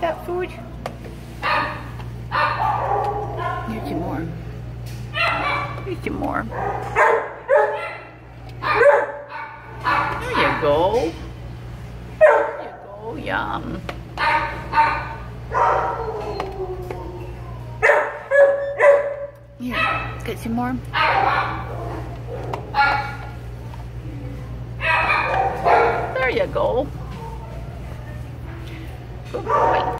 That food? Here's some more. Here's some more. There you go. There you go. Yum. Here, get some more. There you go. Boy.